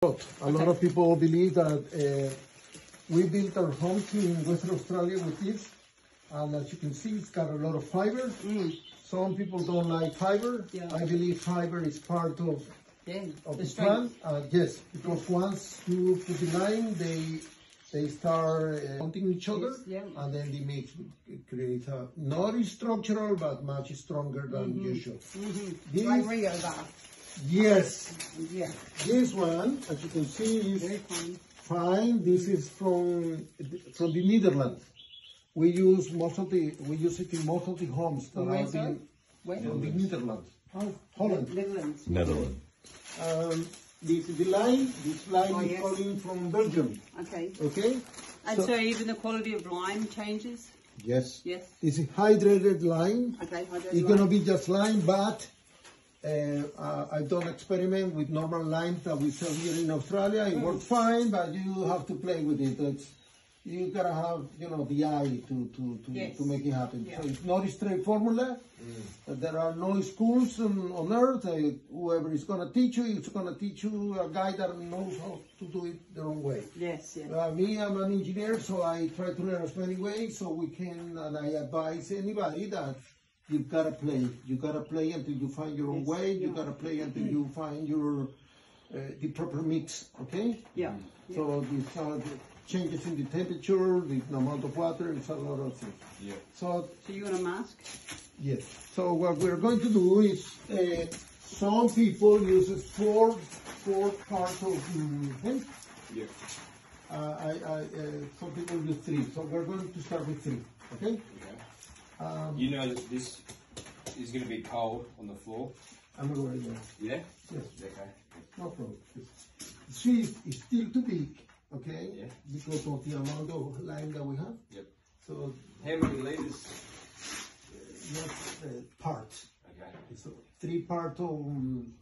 A lot of people believe that uh, we built our homes in Western Australia with this, and as you can see, it's got a lot of fiber. Some people don't like fiber. Yeah. I believe fiber is part of, Yeah, of the the plant. Uh, yes, because once you put the lime, they they start uh, hunting each other, Yes, yeah. and then they make create a not structural but much stronger than Mm-hmm. usual. Like This, Rio bar. Yes, Yeah, this one, as you can see, is fine. Fine. This is from from the Netherlands. We use most of the we use it in most of the homes that Where, are sorry? in Where? the Netherlands. Oh, Holland. Netherlands. Netherlands. Um, the, the lime, this lime Oh, is yes. coming from Belgium. Okay. Okay. And So- so, even the quality of lime changes? Yes. Yes. This is hydrated lime. Okay, I don't It's like- gonna be just lime, but I've done experiment with normal lime that we sell here in Australia. It works fine, but you have to play with it. It's, you gotta have, you know, the eye to to to, Yes. to make it happen. Yeah. So it's not a straight formula. Uh, There are no schools on, on earth. Uh, whoever is gonna teach you, it's gonna teach you a guy that knows how to do it the wrong way. Yes, yeah. Uh, me, I'm an engineer, so I try to learn as many ways so we can, and I advise anybody that you gotta play. You gotta play until you find your own Yes, way. You yeah. gotta play until you find your uh, the proper mix. Okay. Yeah. So these are the changes in the temperature, the amount of water, it's a lot of things. Yeah. So So you want a mask? Yes. So what we're going to do is, uh, some people uses four, four parts of mm, hemp. Yeah. Uh, I, I, uh, some people use three. So we're going to start with three. Okay. Okay. Um, You know that this is going to be cold on the floor. I'm not worried. about it. Yeah. Yes. Okay. No problem. Three is still too big. Okay. Yeah. Because of the amount of lime that we have. Yep. So How many liters? not uh, parts. Okay. So three part of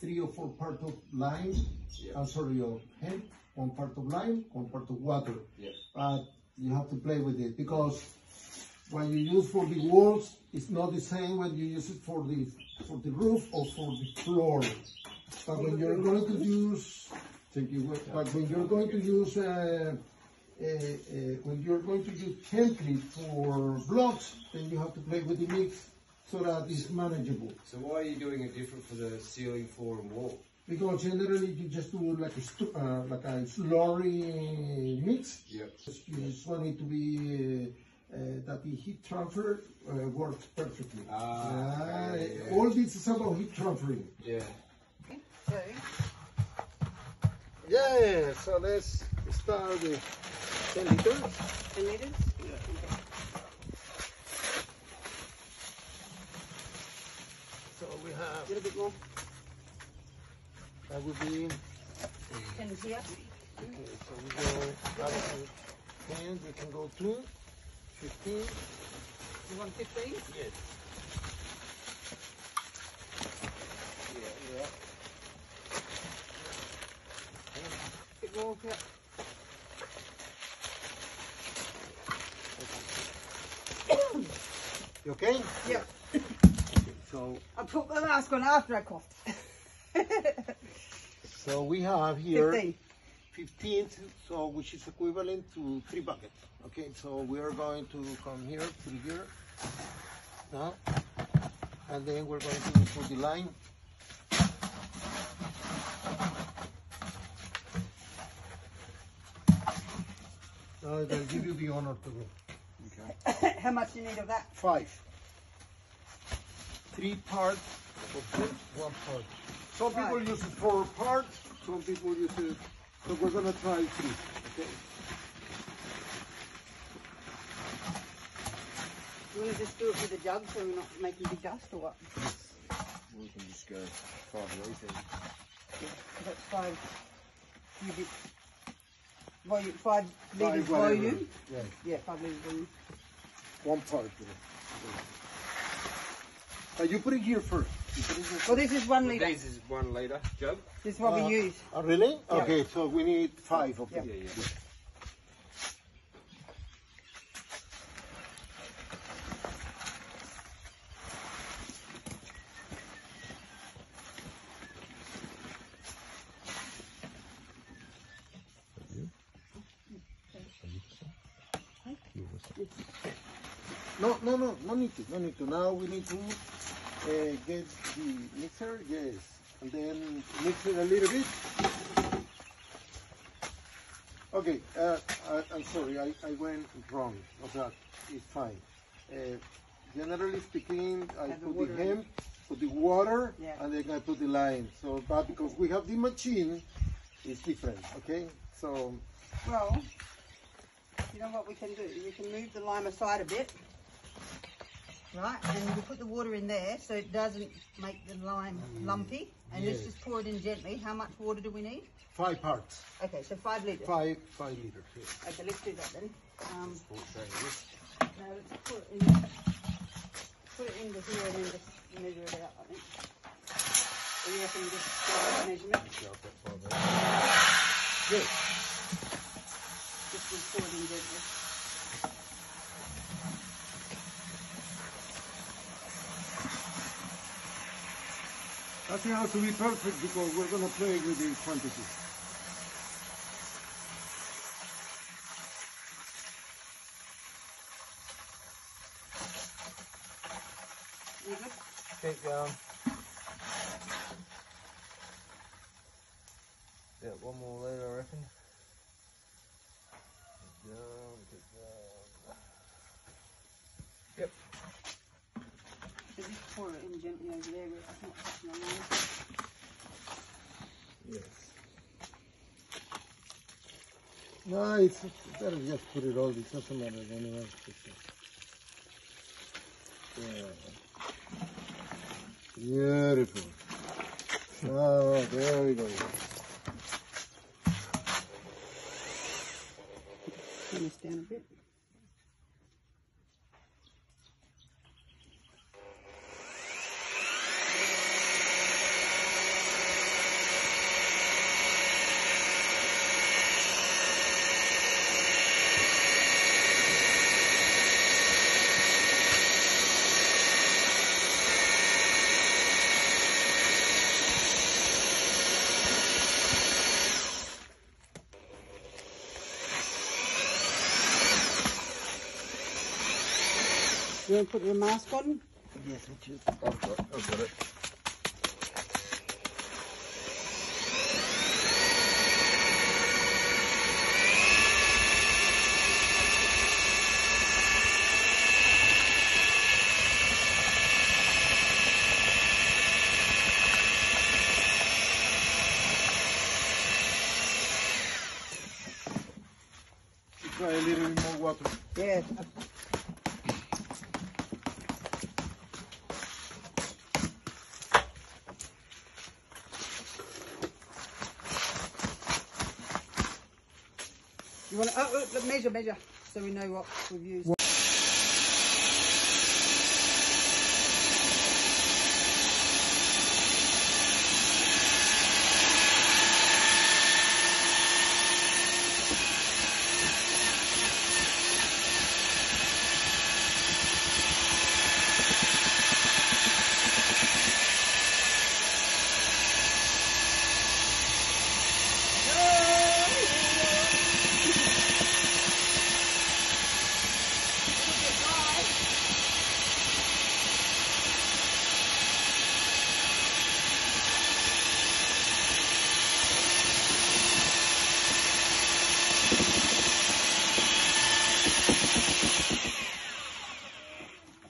three or four part of lime. Yeah. I'm sorry, of hemp. One part of lime, one part of water. Yep. But you have to play with it because when you use for the walls, it's not the same when you use it for the for the roof or for the floor. But when you're going to use, thank you. But when you're going to use, uh, uh, uh, when you're going to use template for blocks, then you have to play with the mix so that it's manageable. So why are you doing it different for the ceiling, floor, and wall? Because generally you just do like a stu- uh, like a slurry mix. Yep. You just want it to be uh, that the heat transfer uh, worked perfectly. Ah, uh, yeah. All this is about heat transferring. Yeah. Okay. Yeah, so let's start with 10 liters. 10 liters? Yeah. So we have... A little bit more. That would be... 10 here. Okay, so we go back 10, we can go 2. Fifteen. You want 15? Yes. Yeah, yeah. You okay? Yeah. So I put the mask on after I coughed. so we have here 15. 15, so which is equivalent to three buckets. Okay, so we are going to come here through here now, and then we're going to put the lime. Now they'll give you the honor to go. Okay. How much do you need of that? Five. Three parts of wood, one part. Some people Right. use it for parts, some people use it, so we're gonna try three, okay? You want to just do it with a jug so we're not making big dust or what? We can just go five liters. Yeah, that's five. You did. Volume, five Five litres whatever. volume? Yeah, Yeah, five litres volume. one part. yeah. But you put it here first. Well, this is one litre. This is one litre jug. This is what uh, we use. Oh, really? Yeah. Okay, so we need five of them. Yeah, yeah. No, no, no, no need to, no need to. Now we need to get the mixer, yes, and then mix it a little bit. Okay, uh, I, I'm sorry, I, I went wrong that. It's fine. Uh, generally speaking, I the put water the hemp, put the water, Yeah. and then I put the lime. So, but because we have the machine, it's different. Okay, so Well, you know what we can do? We can move the lime aside a bit. Right, and we put the water in there so it doesn't make the lime lumpy. And let's just pour it in gently. How much water do we need? five parts, Okay, so five litres. five five liters. Yes. Okay, let's do that then. Um, Full train of this. no, let's put it in. Put it into here and then just measure it out, I think. Or you reckon just go with the measurement? Yeah, I've got five there. Good. Just we'll pour it in gently. Nothing has to be perfect because we're gonna play with these quantities. You um, good? Yeah, one more later, I reckon. Keep going, keep going. Yep. So just pour it in gently over there. not touching. Yes. No, it's better just put it all. It doesn't matter anyway. Yeah. Beautiful. Oh, there we go. Turn this down a bit. You want to put your mask on? Yes, it should. I've got, I've got it. Try a little bit more water. Yeah. You want to oh, oh, measure, measure, so we know what we've used.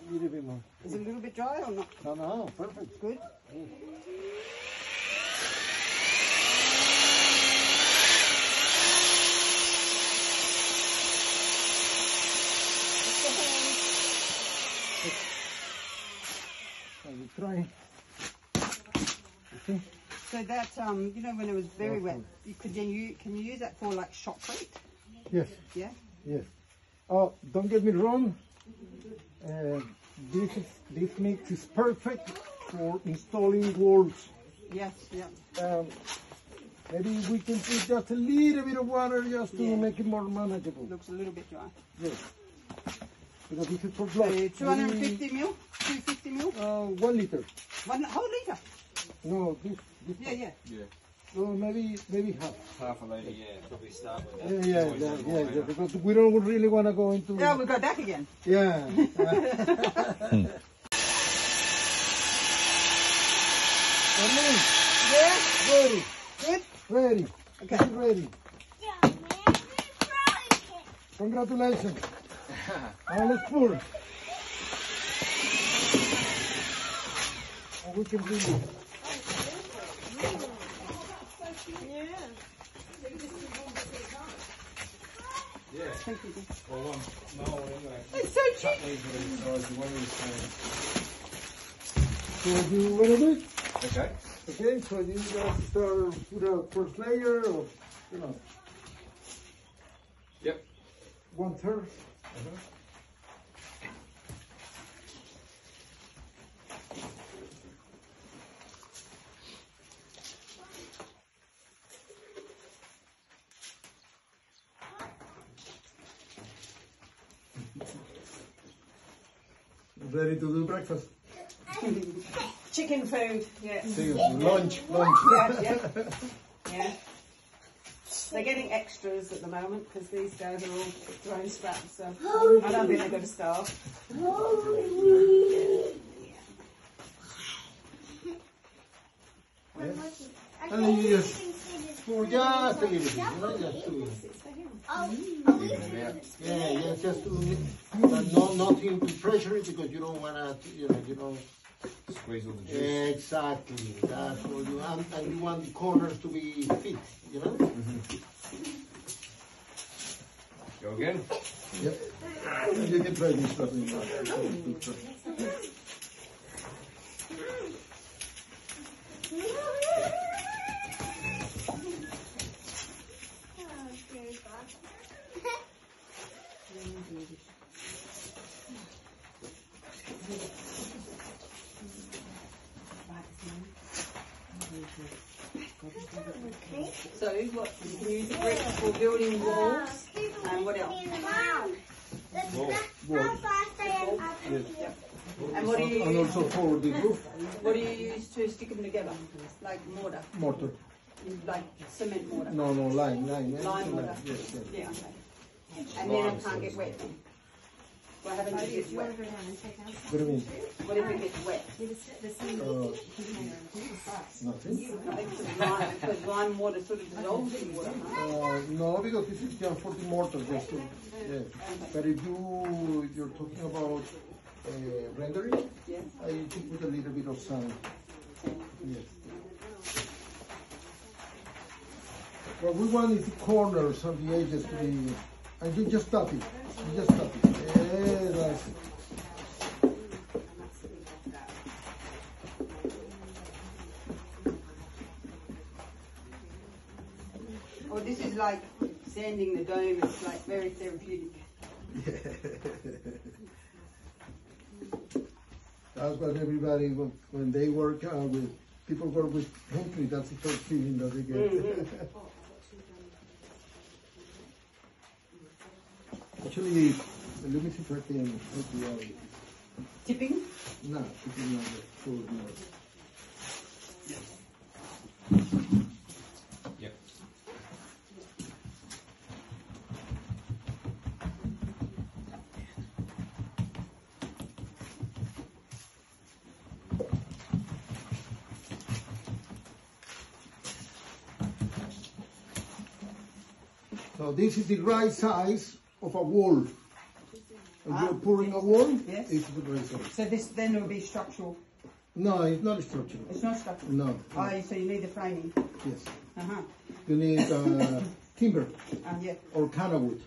A little bit more. Is it a little bit dry or not? No, no, perfect. Good. You trying? Okay. So that um, you know, when it was very wet, you could then you can you use that for like shotcrete? Yes. Yeah. Yes. Oh, don't get me wrong. Uh, this is this mix is perfect for installing walls. Yes. Yeah. Um, maybe we can put just a little bit of water just to Yeah. make it more manageable. Looks a little bit dry. Yes. Because this is for So block. 250 mil, 250 mil, Uh, one liter. one whole liter. No, this. this Yeah, yeah. Yeah. Well, maybe maybe half. Half a litre, yeah. Probably start with Yeah, that. yeah, Always yeah, yeah, yeah, because we don't really want to go into. Yeah, we go back again. Yeah. Darlene, Yeah? ready, Good? ready, Okay. Get ready. Congratulations. Now let's pour. And we can bring it. Thank you. Well, one. No, anyway. It's so cheap. These are the you want to So do you want to do it? Okay. Okay, so you just start with a first layer of, you know, Yep. one third. Ready to do breakfast? Chicken food, yeah. Lunch, lunch. Yeah, yeah. yeah. They're getting extras at the moment because these guys are all grown scraps, so I don't think they're going to starve. And then you just pour just a little bit, you just to, Even them yeah, yeah, just to, but no, nothing to pressure it because you don't wanna, you know, you know, Squeeze all the juice. exactly, that's what you want, and you want the corners to be fit, you know? Mm-hmm. Go again. Yep. You can try this one. So what, you can use the brick for building walls, and what else? And what do you And use, also for the roof, what do you use to stick them together? Like mortar, mortar. like cement mortar? No, no, lime, lime. Lime mortar? Yes, yes. Yeah, okay. And then it can't get wet then? What happens if it gets wet? What do you mean? What if it gets wet? Uh, nothing? Because lime, because water sort of dissolves in water, huh? Uh, no, because this is just for the mortar, just to, yeah. But if you, you're talking about uh, rendering, Yeah. I should put a little bit of sand. Yes. What we want is the corners of the edges to be, and you just tap it, you just tap it. Yeah, that's it. Oh, this is like sanding the dome, it's like very therapeutic. That's what everybody, when, when they work uh, with, people work with concrete, that's the first feeling that they get. Actually, let me see if I can help you. Tipping? No, it is not for the, Yep. so this is the right size of a wall. When you're Ah. pouring a wall, Yes. it's the. So this then will be structural. No, it's not structural. It's not structural. No, Oh, so you need the framing. yes. Uh-huh. You need uh, timber Uh, yeah. or canna wood.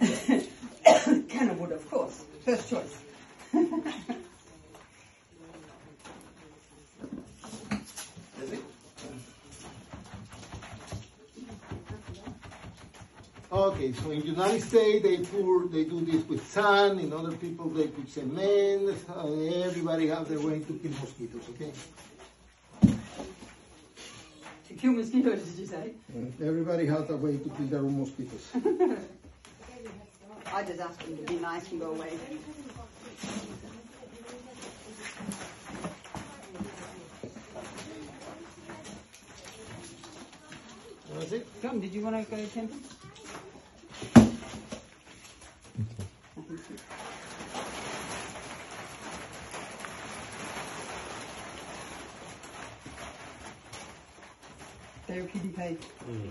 Can of wood, of course. First choice. Okay, so in United States they pour, they do this with sand. In other people they put cement. Uh, everybody have their way to kill mosquitoes. Okay. To kill mosquitoes, did you say? Everybody has a way to kill their own mosquitoes. I just asked them to be nice and go away. That's it. John, did you want to go to temple? Therapeutic cave. Mm.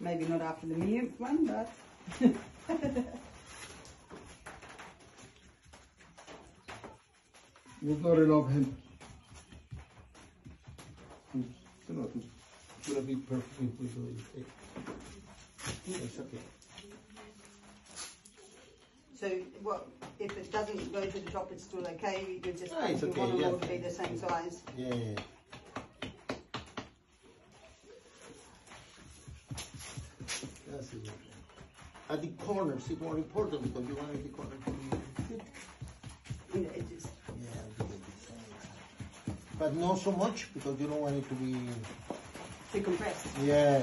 Maybe not after the millionth one, but There's not enough hemp. It's gonna, it's gonna be perfectly with It's okay. So what if it doesn't go to the top it's still okay, you just Ah, it's you okay, want them yeah. all to be the same size. Yeah, yeah. That's it. At the corners, it's more important because you want the corner to be. And the edges. Yeah, do the design. But not so much because you don't want it to be. To compress. Yeah.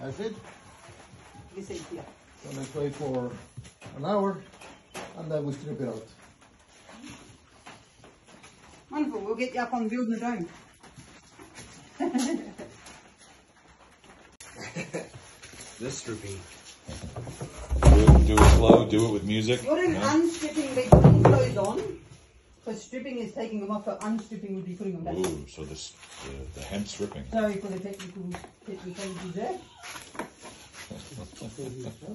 That's it. You see here. Gonna try for an hour and then we strip it out. Wonderful, we'll get you up on building the dome. This stripping. Do it, do it slow, do it with music. Wouldn't Yeah. unstripping be putting clothes on? Because stripping is taking them off, but unstripping would be putting them back. Ooh, so this, the, the hemp stripping. Sorry for the technical technicalities there.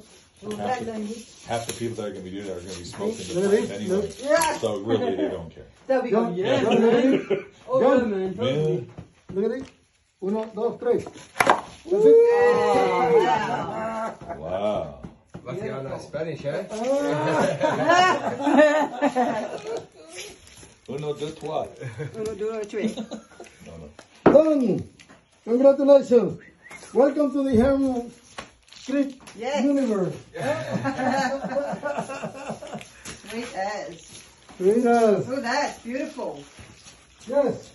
Well, that don't. Half the people that are gonna be doing that are gonna be smoking the plant anyway. Yeah. So really, they don't care. They'll be going, yeah, John, man. Oh, man. Man, Look at it. Uno, dos, tres. That's it. Oh, wow. wow. Lucky I know Spanish, eh? Uno, dos, trois. Uno, dos, tres. No, no. Done. Congratulations. Welcome to the Ham Street Yes. universe. Sweet as. Very nice. Look at that, beautiful. Yes.